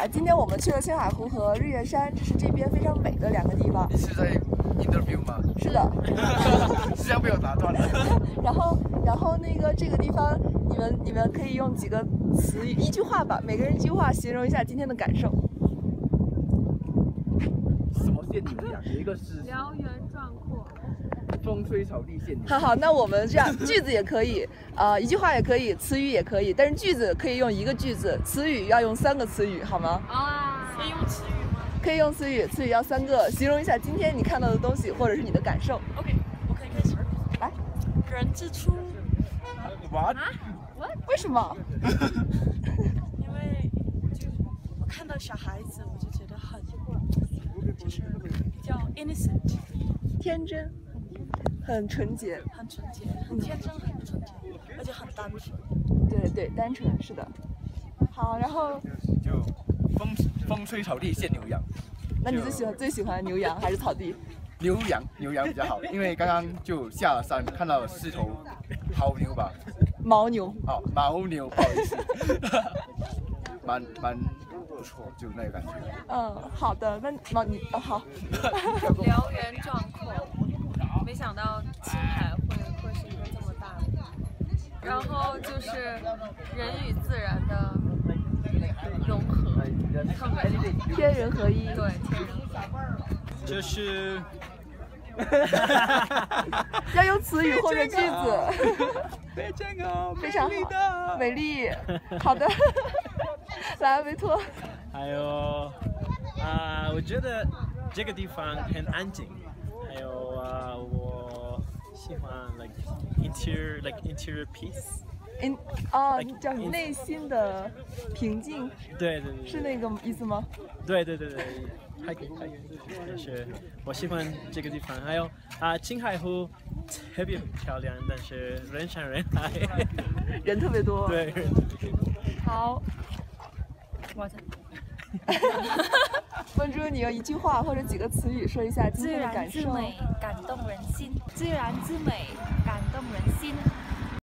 啊，今天我们去了青海湖和日月山，这是这边非常美的两个地方。你是在 interview 吗？是的。实际上被我打断了。然后，然后那个这个地方，你们你们可以用几个词语，一句话吧，每个人一句话形容一下今天的感受。什么仙女呀？有一个是辽源壮阔，风吹草低见牛。好好，那我们这样句子也可以，呃，一句话也可以，词语也可以，但是句子可以用一个句子，词语要用三个词语，好吗？啊，可以用词语吗？可以用词语，词语要三个，形容一下今天你看到的东西或者是你的感受。OK，我可以开始。来，人之初。What？啊？What？为什么？因为就我看到小孩子，我就觉得很，就是比较 innocent，天真，很纯洁，很纯洁，很天真，很纯洁，而且很单纯。对对，单纯是的。好，然后就风风吹草地见牛羊。那你最喜欢最喜欢牛羊还是草地？牛羊，牛羊比较好，因为刚刚就下了山，看到了四头牦牛吧。牦牛。哦，牦牛，不好意思。蛮蛮不错，就那个感觉。嗯，好的，那牦你哦好。辽源壮阔，没想到青海会会是一个这么大的。然后就是人与自然的融合。天人合一。对，天人合一。就是。要用词语或者句子。非常好，非常好，美丽。好的，来维托。还有啊、呃，我觉得这个地方很安静。还有啊、呃，我喜欢 like interior like interior peace。in 啊，叫内心的平静。对对对。是那个意思吗？对对对对。还可以，还可以，就是我喜欢这个地方。还有啊，青海湖特别漂亮，但是人山人海，人特别多。对。好，我的。温珠，你用一句话或者几个词语说一下今天的感受。自然之美感动人心，自然之美感动人心。